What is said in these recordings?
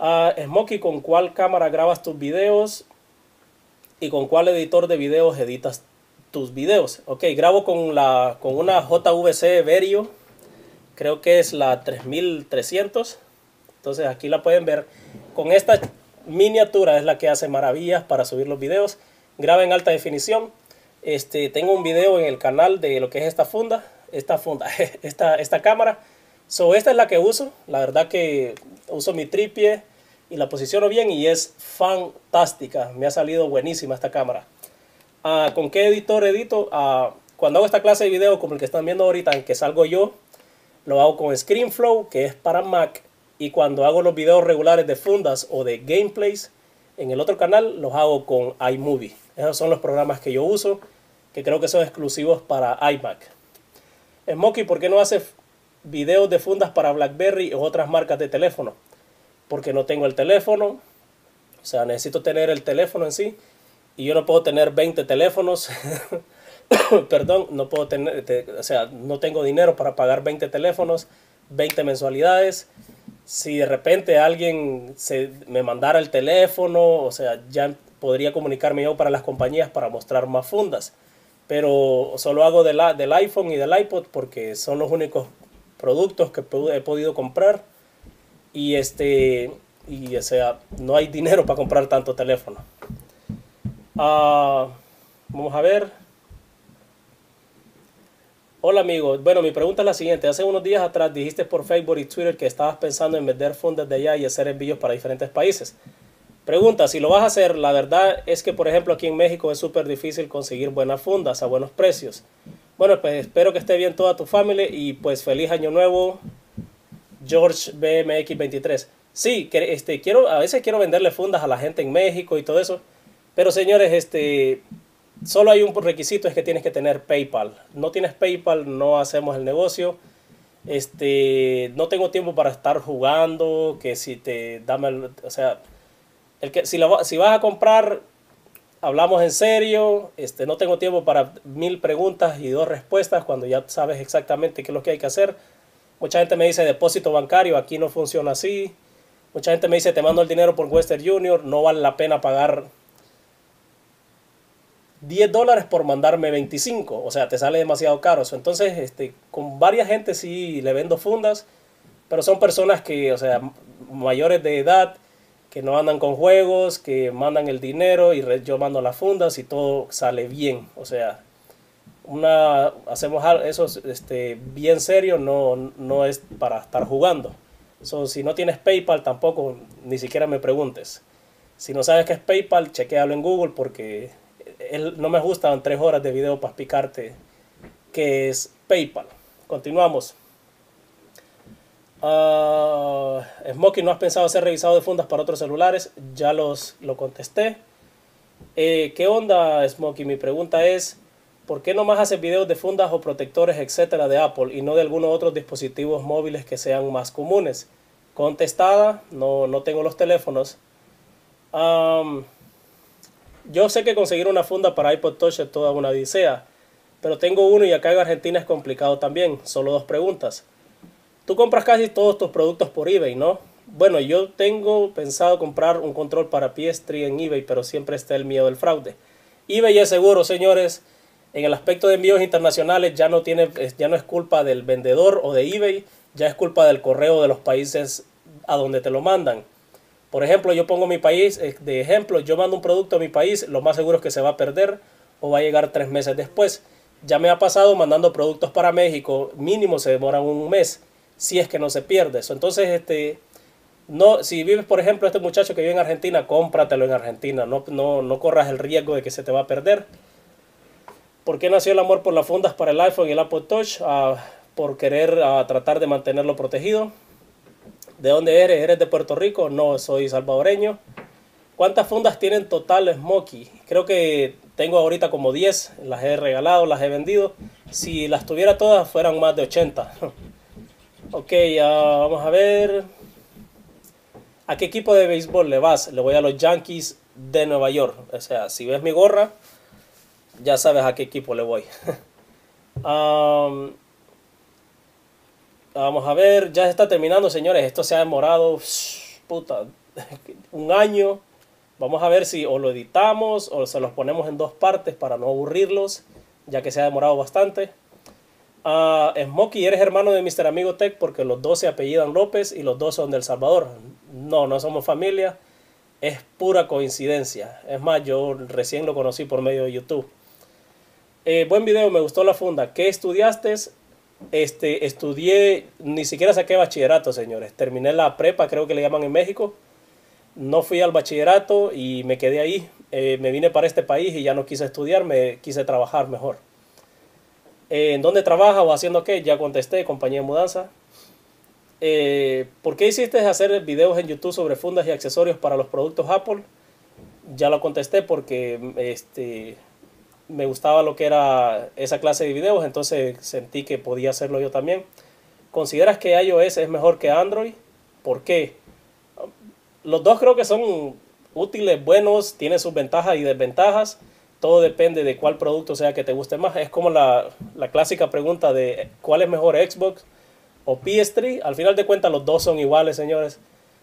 Uh, Smokey, ¿con cuál cámara grabas tus videos? ¿Y con cuál editor de videos editas tus videos? Ok, grabo con, la, con una JVC Verio. Creo que es la 3300. Entonces aquí la pueden ver. Con esta miniatura es la que hace maravillas para subir los videos. Graba en alta definición. Este, tengo un video en el canal de lo que es esta funda. Esta funda, esta, esta cámara. So, esta es la que uso. La verdad que uso mi tripie y la posiciono bien y es fantástica. Me ha salido buenísima esta cámara. Ah, ¿Con qué editor edito? Ah, cuando hago esta clase de video como el que están viendo ahorita en que salgo yo, lo hago con ScreenFlow, que es para Mac. Y cuando hago los videos regulares de fundas o de gameplays en el otro canal, los hago con iMovie. Esos son los programas que yo uso, que creo que son exclusivos para iMac. Smokey, ¿por qué no hace videos de fundas para BlackBerry o otras marcas de teléfono? porque no tengo el teléfono. O sea, necesito tener el teléfono en sí. Y yo no puedo tener 20 teléfonos. Perdón, no puedo tener, o sea, no tengo dinero para pagar 20 teléfonos, 20 mensualidades. Si de repente alguien se, me mandara el teléfono, o sea, ya podría comunicarme yo para las compañías para mostrar más fundas. Pero solo hago de la, del iPhone y del iPod porque son los únicos productos que he podido comprar. Y este y o sea no hay dinero para comprar tanto teléfono. Uh, vamos a ver. Hola amigos bueno mi pregunta es la siguiente. Hace unos días atrás dijiste por Facebook y Twitter que estabas pensando en vender fondos de allá y hacer envíos para diferentes países. Pregunta si lo vas a hacer la verdad es que por ejemplo aquí en México es súper difícil conseguir buenas fundas a buenos precios bueno pues espero que esté bien toda tu familia y pues feliz año nuevo George BMX23. Sí, que, este, quiero, a veces quiero venderle fundas a la gente en México y todo eso. Pero señores, este, solo hay un requisito, es que tienes que tener PayPal. No tienes PayPal, no hacemos el negocio. Este, no tengo tiempo para estar jugando, que si te dame, o sea, el que, si, si vas a comprar, hablamos en serio, este, no tengo tiempo para mil preguntas y dos respuestas cuando ya sabes exactamente qué es lo que hay que hacer Mucha gente me dice depósito bancario, aquí no funciona así. Mucha gente me dice te mando el dinero por Western Junior, no vale la pena pagar 10 dólares por mandarme 25, o sea, te sale demasiado caro. Entonces, este, con varias gente sí le vendo fundas, pero son personas que, o sea, mayores de edad, que no andan con juegos, que mandan el dinero y yo mando las fundas y todo sale bien. O sea, una, hacemos eso este, bien serio, no, no es para estar jugando. si no tienes PayPal, tampoco ni siquiera me preguntes. Si no sabes qué es PayPal, chequealo en Google porque él, no me gustan tres horas de video para explicarte qué es PayPal. Continuamos. Uh, Smokey, ¿no has pensado hacer revisado de fundas para otros celulares? Ya los lo contesté. Eh, ¿Qué onda, Smokey? Mi pregunta es, ¿Por qué no más haces videos de fundas o protectores, etcétera, de Apple y no de algunos otros dispositivos móviles que sean más comunes? Contestada, no, no tengo los teléfonos. yo sé que conseguir una funda para iPod Touch es toda una odisea, pero tengo uno y acá en Argentina es complicado también. Solo dos preguntas. Tú compras casi todos tus productos por eBay, ¿no? Bueno, yo tengo pensado comprar un control para PS3 en eBay, pero siempre está el miedo del fraude. eBay es seguro, señores en el aspecto de envíos internacionales ya no, tiene, ya no es culpa del vendedor o de eBay, ya es culpa del correo de los países a donde te lo mandan. Por ejemplo, yo pongo mi país eh, de ejemplo, yo mando un producto a mi país, lo más seguro es que se va a perder o va a llegar tres meses después. Ya me ha pasado mandando productos para México, mínimo se demoran un mes, si es que no se pierde. Entonces, este, no, si vives, por ejemplo, este muchacho que vive en Argentina, cómpratelo en Argentina, no, no, no corras el riesgo de que se te va a perder. ¿Por qué nació el amor por las fundas para el iPhone y el Apple Touch? Ah, por querer ah, tratar de mantenerlo protegido. ¿De dónde eres? ¿Eres de Puerto Rico? No, soy salvadoreño. ¿Cuántas fundas tienen total Smokey? Creo que tengo ahorita como 10. Las he regalado, las he vendido. Si las tuviera todas, fueran más de 80. ok, vamos a ver. ¿A qué equipo de béisbol le vas? Le voy a los Yankees de Nueva York. O sea, si ves mi gorra, ya sabes a qué equipo le voy. vamos a ver, ya está terminando, señores. Esto se ha demorado, puta, un año. Vamos a ver si o lo editamos o se los ponemos en dos partes para no aburrirlos, ya que se ha demorado bastante. Uh, Smokey, eres hermano de Mr. Amigo Tech porque los dos se apellidan López y los dos son del Salvador. No, no somos familia. Es pura coincidencia. Es más, yo recién lo conocí por medio de YouTube. Eh, buen video, me gustó la funda. ¿Qué estudiaste? Este, estudié, ni siquiera saqué bachillerato, señores. Terminé la prepa, creo que le llaman en México. No fui al bachillerato y me quedé ahí. Eh, me vine para este país y ya no quise estudiar, me quise trabajar mejor. Eh, ¿En dónde trabaja o haciendo qué? Ya contesté, compañía de mudanza. Eh, ¿Por qué hiciste hacer videos en YouTube sobre fundas y accesorios para los productos Apple? Ya lo contesté porque este, me gustaba lo que era esa clase de videos, entonces sentí que podía hacerlo yo también. ¿Consideras que iOS es mejor que Android? ¿Por qué? Los dos creo que son útiles, buenos, tienen sus ventajas y desventajas. Todo depende de cuál producto sea que te guste más. Es como la, la clásica pregunta de cuál es mejor Xbox o PS3. Al final de cuentas los dos son iguales, señores.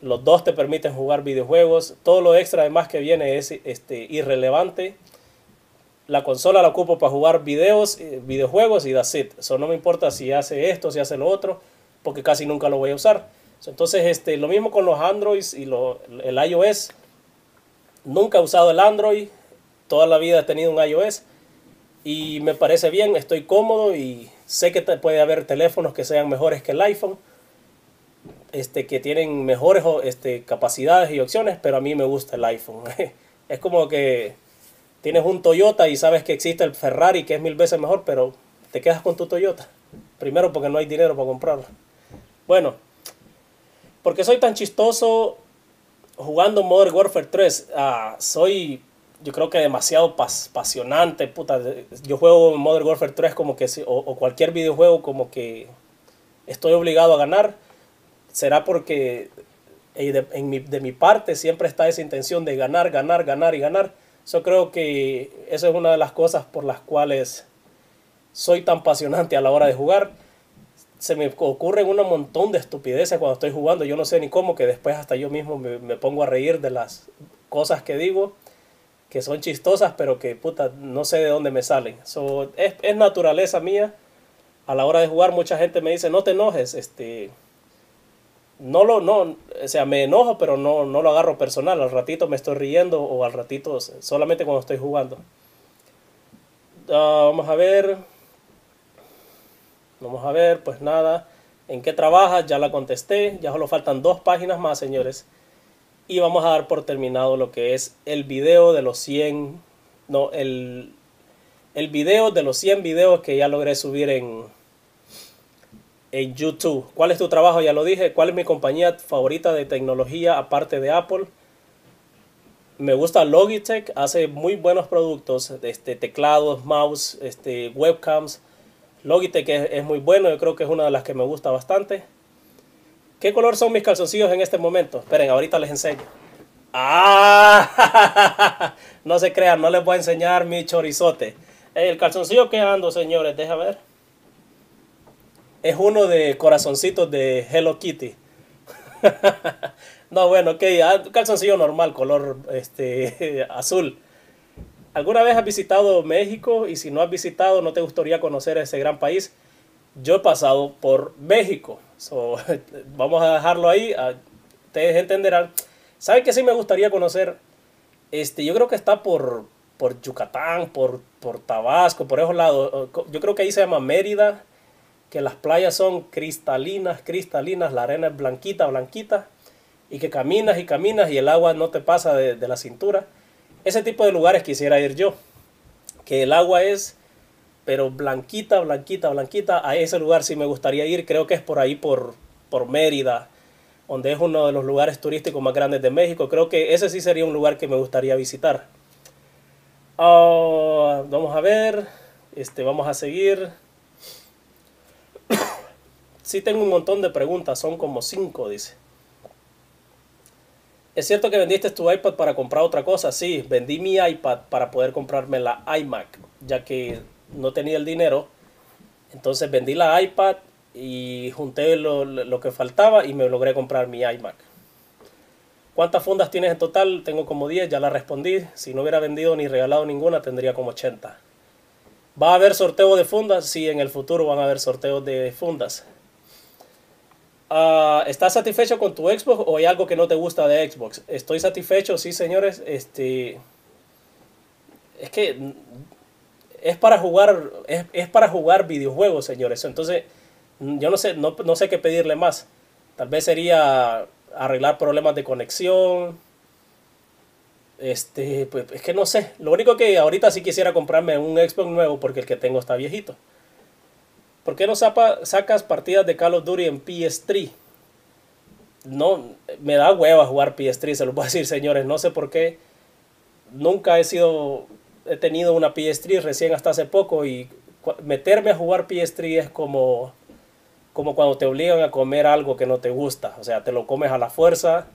Los dos te permiten jugar videojuegos. Todo lo extra además que viene es este, irrelevante. La consola la ocupo para jugar videos, eh, videojuegos y that's it. Eso no me importa si hace esto, si hace lo otro, porque casi nunca lo voy a usar. Entonces, este, lo mismo con los Androids y lo, el iOS. Nunca he usado el Android, toda la vida he tenido un iOS y me parece bien, estoy cómodo y sé que puede haber teléfonos que sean mejores que el iPhone, este, que tienen mejores este, capacidades y opciones, pero a mí me gusta el iPhone. es como que tienes un Toyota y sabes que existe el Ferrari que es mil veces mejor, pero te quedas con tu Toyota. Primero porque no hay dinero para comprarlo. Bueno, porque soy tan chistoso jugando Modern Warfare 3. Ah, soy yo creo que demasiado pasionante, puta. Yo juego Modern Warfare 3 como que, o, cualquier videojuego como que estoy obligado a ganar. Será porque eh, de, en mi, de mi parte siempre está esa intención de ganar, ganar, ganar y ganar. Yo creo que esa es una de las cosas por las cuales soy tan pasionante a la hora de jugar. Se me ocurren un montón de estupideces cuando estoy jugando. Yo no sé ni cómo, que después hasta yo mismo me pongo a reír de las cosas que digo que son chistosas, pero que puta, no sé de dónde me salen. So, es, es, naturaleza mía. A la hora de jugar, mucha gente me dice, no te enojes. Este, no lo, no, o sea, me enojo, pero no, no lo agarro personal. Al ratito me estoy riendo o al ratito solamente cuando estoy jugando. Uh, vamos a ver. Vamos a ver, pues nada. ¿En qué trabajas? Ya la contesté. Ya solo faltan dos páginas más, señores y vamos a dar por terminado lo que es el video de los 100 no el el video de los 100 videos que ya logré subir en en YouTube. ¿Cuál es tu trabajo? Ya lo dije. ¿Cuál es mi compañía favorita de tecnología aparte de Apple? Me gusta Logitech, hace muy buenos productos, este, teclados, mouse, este, webcams. Logitech es, es muy bueno, yo creo que es una de las que me gusta bastante. ¿Qué color son mis calzoncillos en este momento? Esperen, ahorita les enseño. ¡Ah! no se crean, no les voy a enseñar mi chorizote. El calzoncillo que ando, señores, deja ver. Es uno de corazoncitos de Hello Kitty. no, bueno, ok, ah, calzoncillo normal, color este, azul. ¿Alguna vez has visitado México? Y si no has visitado, ¿no te gustaría conocer ese gran país? Yo he pasado por México So, vamos a dejarlo ahí. Ustedes entenderán. ¿Saben que sí me gustaría conocer? Este, yo creo que está por, por Yucatán, por, por Tabasco, por esos lados. Yo creo que ahí se llama Mérida, que las playas son cristalinas, cristalinas, la arena es blanquita, blanquita, y que caminas y caminas y el agua no te pasa de la cintura. Ese tipo de lugares quisiera ir yo, que el agua es pero blanquita, blanquita, blanquita, a ese lugar sí me gustaría ir, creo que es por ahí, por, por Mérida, donde es uno de los lugares turísticos más grandes de México, creo que ese sí sería un lugar que me gustaría visitar. Ah, vamos a ver, este, vamos a seguir. sí tengo un montón de preguntas, son como cinco, dice. ¿Es cierto que vendiste tu iPad para comprar otra cosa? Sí, vendí mi iPad para poder comprarme la iMac, ya que no tenía el dinero. Entonces vendí la iPad y junté lo, que faltaba y me logré comprar mi iMac. ¿Cuántas fundas tienes en total? Tengo como 10, ya la respondí. Si no hubiera vendido ni regalado ninguna, tendría como 80. ¿Va a haber sorteo de fundas? Sí, en el futuro van a haber sorteos de fundas. Uh, ¿Estás satisfecho con tu Xbox o hay algo que no te gusta de Xbox? Estoy satisfecho, sí, señores. Este, es que es para jugar, es, es para jugar videojuegos, señores. Entonces, yo no sé, no, no sé qué pedirle más. Tal vez sería arreglar problemas de conexión. Este, pues es que no sé. Lo único que ahorita sí quisiera comprarme un Xbox nuevo porque el que tengo está viejito. ¿Por qué no sacas partidas de Call of Duty en PS3? No, me da hueva jugar PS3, se lo a decir señores. No sé por qué. Nunca he sido, he tenido una PS3 recién hasta hace poco y meterme a jugar PS3 es como como cuando te obligan a comer algo que no te gusta, o sea, te lo comes a la fuerza,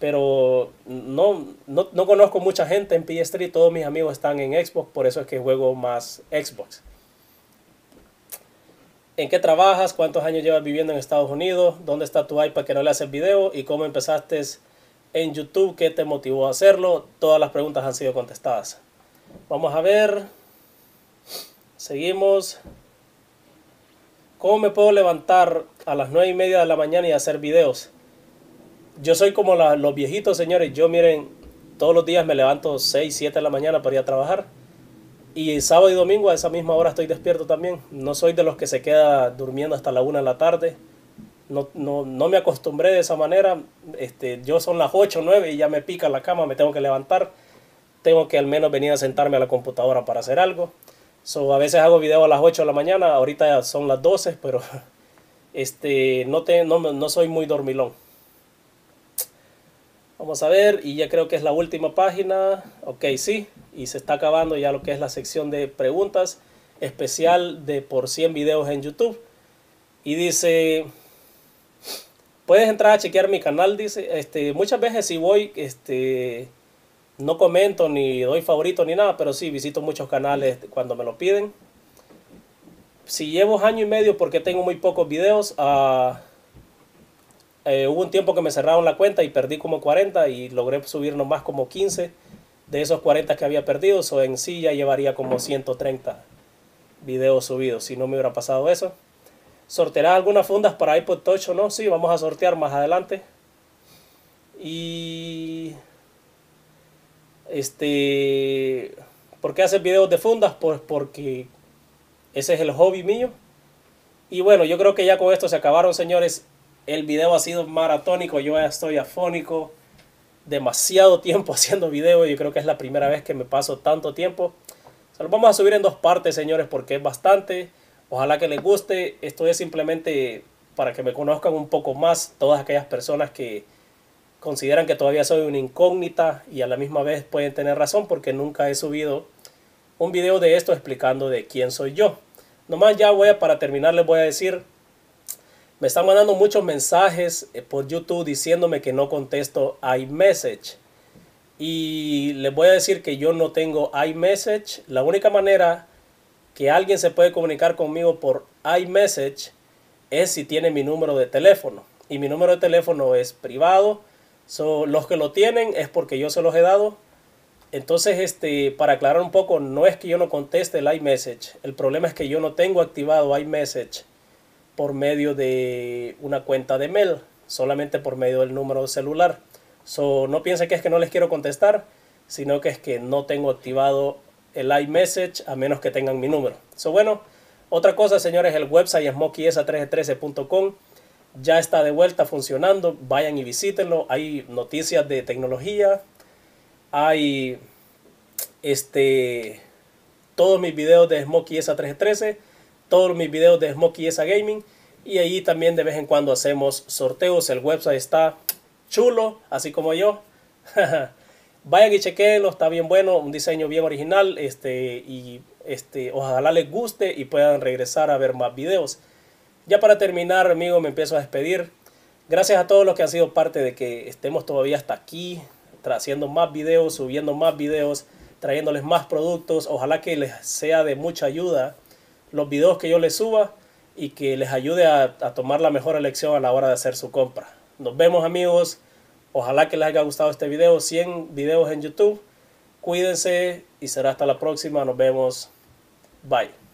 pero no, no, no conozco mucha gente en PS3, todos mis amigos están en Xbox, por eso es que juego más Xbox. ¿En qué trabajas? ¿Cuántos años llevas viviendo en Estados Unidos? ¿Dónde está tu iPad que no le haces video? ¿Y cómo empezaste en YouTube? ¿Qué te motivó a hacerlo? Todas las preguntas han sido contestadas. Vamos a ver. Seguimos. ¿Cómo me puedo levantar a las nueve y media de la mañana y hacer videos? Yo soy como los viejitos, señores. Yo, miren, todos los días me levanto 6, 7 de la mañana para ir a trabajar. Y sábado y domingo a esa misma hora estoy despierto también. No soy de los que se queda durmiendo hasta la una de la tarde. No, no, no me acostumbré de esa manera. Este, yo son las 8 o 9 y ya me pica la cama, me tengo que levantar. Tengo que al menos venir a sentarme a la computadora para hacer algo. So, a veces hago video a las 8 de la mañana, ahorita son las 12, pero este, no, te, no, no soy muy dormilón. Vamos a ver, y ya creo que es la última página. Ok, sí, y se está acabando ya lo que es la sección de preguntas especial de por 100 videos en YouTube. Y dice, puedes entrar a chequear mi canal, dice, este, muchas veces si voy, este, no comento ni doy favorito ni nada, pero sí visito muchos canales cuando me lo piden. Si llevo año y medio porque tengo muy pocos videos, uh, hubo un tiempo que me cerraron la cuenta y perdí como 40 y logré subir nomás como 15 de esos 40 que había perdido. O en sí ya llevaría como 130 videos subidos si no me hubiera pasado eso. ¿Sortearás algunas fundas para iPod Touch o no? Sí, vamos a sortear más adelante. Y este, ¿Por qué hacer videos de fundas? Pues porque ese es el hobby mío. Y bueno, yo creo que ya con esto se acabaron, señores. El video ha sido maratónico, yo ya estoy afónico. Demasiado tiempo haciendo video. Yo creo que es la primera vez que me paso tanto tiempo. Se lo vamos a subir en dos partes, señores, porque es bastante. Ojalá que les guste. Esto es simplemente para que me conozcan un poco más todas aquellas personas que consideran que todavía soy una incógnita y a la misma vez pueden tener razón porque nunca he subido un video de esto explicando de quién soy yo. Nomás ya voy a, para terminar les voy a decir, me están mandando muchos mensajes eh, por YouTube diciéndome que no contesto iMessage. Y les voy a decir que yo no tengo iMessage. La única manera que alguien se puede comunicar conmigo por iMessage es si tiene mi número de teléfono. Y mi número de teléfono es privado So, los que lo tienen es porque yo se los he dado. Entonces, este, para aclarar un poco, no es que yo no conteste el iMessage. El problema es que yo no tengo activado iMessage por medio de una cuenta de mail, solamente por medio del número celular. So, no piensen que es que no les quiero contestar, sino que es que no tengo activado el iMessage a menos que tengan mi número. So, bueno, otra cosa, señores, el website es smokeyesa1313.com ya está de vuelta funcionando. Vayan y visítenlo. Hay noticias de tecnología. Hay este todos mis videos de Smokey S313, todos mis videos de Smokey S Gaming y ahí también de vez en cuando hacemos sorteos. El website está chulo, así como yo. Vayan y chequenlo, está bien bueno, un diseño bien original, este y este ojalá les guste y puedan regresar a ver más videos. Ya para terminar, amigo, me empiezo a despedir. Gracias a todos los que han sido parte de que estemos todavía hasta aquí, haciendo más videos, subiendo más videos, trayéndoles más productos. Ojalá que les sea de mucha ayuda los videos que yo les suba y que les ayude a, a tomar la mejor elección a la hora de hacer su compra. Nos vemos amigos. Ojalá que les haya gustado este video. 100 videos en YouTube. Cuídense y será hasta la próxima. Nos vemos. Bye.